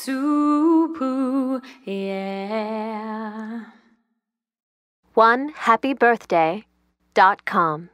Supu, yeah. One happy birthday dot com.